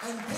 and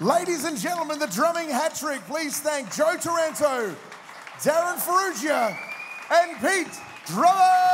Ladies and gentlemen, the drumming hat trick. Please thank Joe Taranto, Darren Ferrugia, and Pete Drummond.